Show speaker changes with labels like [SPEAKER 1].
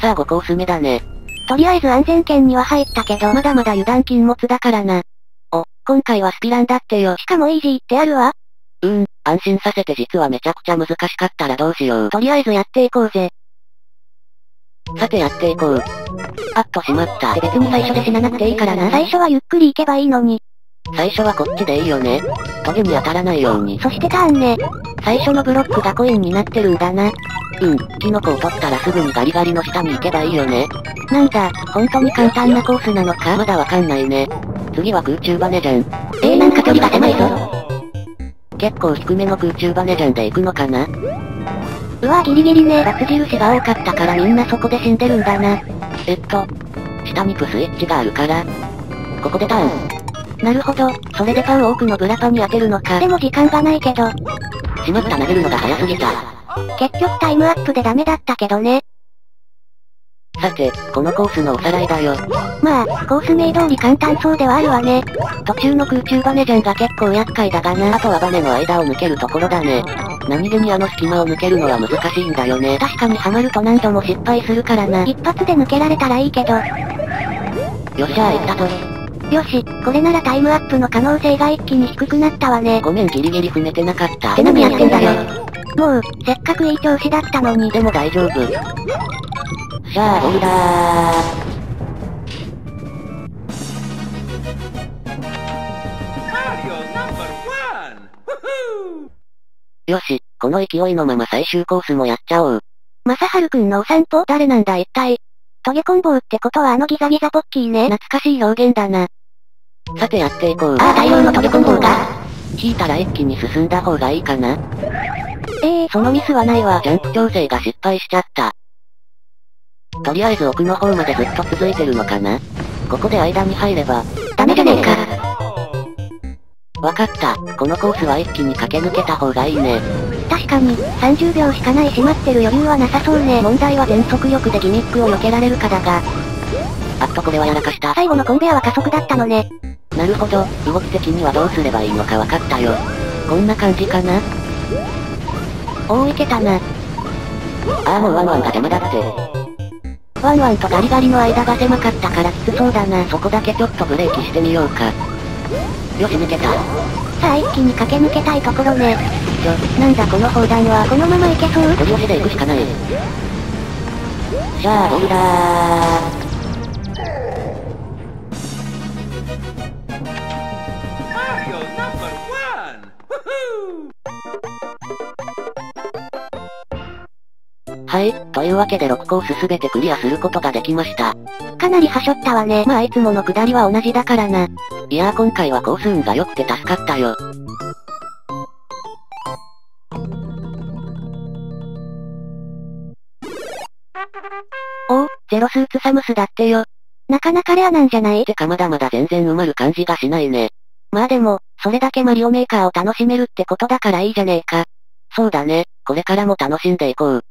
[SPEAKER 1] さあ5コース目だね。
[SPEAKER 2] とりあえず安全圏には入ったけど、
[SPEAKER 1] まだまだ油断禁物だからな。お、今回はスピランだってよ。
[SPEAKER 2] しかもイージーってあるわ。
[SPEAKER 1] うーん、安心させて実はめちゃくちゃ難しかったらどうしよう。
[SPEAKER 2] とりあえずやっていこうぜ。
[SPEAKER 1] さてやっていこう。あっとしまった。
[SPEAKER 2] 別に最初で死ななくていいからな。最初はゆっくり行けばいいのに。
[SPEAKER 1] 最初はこっちでいいよね。トゲに当たらないように。
[SPEAKER 2] そしてターンね。
[SPEAKER 1] 最初のブロックがコインになってるんだな。うん、キノコを取ったらすぐにガリガリの下に行けばいいよね。なんだ、本当に簡単なコースなのか？まだわかんないね。次は空中バネじゃん。え
[SPEAKER 2] ー、なんか距離が狭いぞ。
[SPEAKER 1] 結構低めの空中バネじゃんで行くのかな？
[SPEAKER 2] うわギリギリね。
[SPEAKER 1] ×印が多かったからみんなそこで死んでるんだな。えっと、下にプスイッチがあるから、ここでターン。なるほど、それでパウ多くのブラパに当てるのか。
[SPEAKER 2] でも時間がないけど。
[SPEAKER 1] しまった投げるのが早すぎた。
[SPEAKER 2] 結局タイムアップでダメだったけどね。
[SPEAKER 1] さて、このコースのおさらいだよ。
[SPEAKER 2] まあ、コース名通り簡単そうではあるわね。
[SPEAKER 1] 途中の空中バネジャンが結構厄介だがな。あとはバネの間を抜けるところだね。何気にあの隙間を抜けるのは難しいんだよね。確かにはまると何度も失敗するからな。
[SPEAKER 2] 一発で抜けられたらいいけど。
[SPEAKER 1] よっしゃー行ったと。
[SPEAKER 2] よし、これならタイムアップの可能性が一気に低くなったわね。
[SPEAKER 1] ごめんギリギリ踏めてなかった。
[SPEAKER 2] て何やってんだよ。もう、せっかくいい調子だったのに。
[SPEAKER 1] でも大丈夫。シャーボルダー。よし、この勢いのまま最終コースもやっちゃおう。
[SPEAKER 2] まさはるくんのお散歩？
[SPEAKER 1] 誰なんだ一体？
[SPEAKER 2] トゲコンボウってことはあのギザギザポッキーね。
[SPEAKER 1] 懐かしい表現だな。さてやっていこう。
[SPEAKER 2] ああ、大量のトゲコンボウが。
[SPEAKER 1] 引いたら一気に進んだ方がいいかな。
[SPEAKER 2] ええー、
[SPEAKER 1] そのミスはないわ。ジャンプ調整が失敗しちゃった。とりあえず奥の方までずっと続いてるのかなここで間に入れば。
[SPEAKER 2] ダメじゃねえか。
[SPEAKER 1] わかった。このコースは一気に駆け抜けた方がいいね。
[SPEAKER 2] 確かに、30秒しかないし待ってる余裕はなさそうね。
[SPEAKER 1] 問題は全速力でギミックを避けられるかだが。あっとこれはやらかした。
[SPEAKER 2] 最後のコンベアは加速だったのね。
[SPEAKER 1] なるほど、動き的にはどうすればいいのかわかったよ。こんな感じかな？おおいけたな。ああもうワンワンが邪魔だって。ワンワンとガリガリの間が狭かったからきつそうだな。そこだけちょっとブレーキしてみようか。よし抜けた。
[SPEAKER 2] さあ一気に駆け抜けたいところね。
[SPEAKER 1] ちょ、なんだこの砲弾は。
[SPEAKER 2] このままいけそう？
[SPEAKER 1] ゴリ押しで行くしかない。シャーボルダー。はい、というわけで6コースすべてクリアすることができました。
[SPEAKER 2] かなりはしょったわね。
[SPEAKER 1] まあいつもの下りは同じだからな。いやー今回はコース運が良くて助かったよ。おお、ゼロスーツサムスだってよ。
[SPEAKER 2] なかなかレアなんじゃない？
[SPEAKER 1] てかまだまだ全然埋まる感じがしないね。まあでも、それだけマリオメーカーを楽しめるってことだからいいじゃねえか。そうだね、これからも楽しんでいこう。